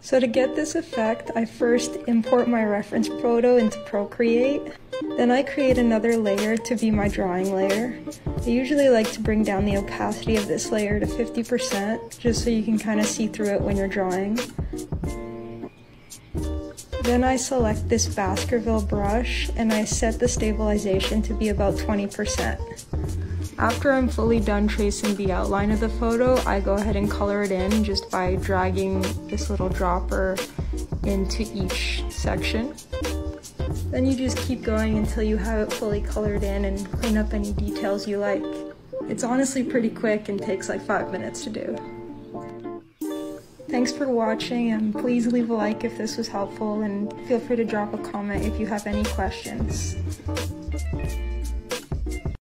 So to get this effect, I first import my reference photo into Procreate. Then I create another layer to be my drawing layer. I usually like to bring down the opacity of this layer to 50% just so you can kind of see through it when you're drawing. Then I select this Baskerville brush and I set the stabilization to be about 20%. After I'm fully done tracing the outline of the photo, I go ahead and color it in just by dragging this little dropper into each section. Then you just keep going until you have it fully colored in and clean up any details you like. It's honestly pretty quick and takes like five minutes to do. Thanks for watching and please leave a like if this was helpful and feel free to drop a comment if you have any questions.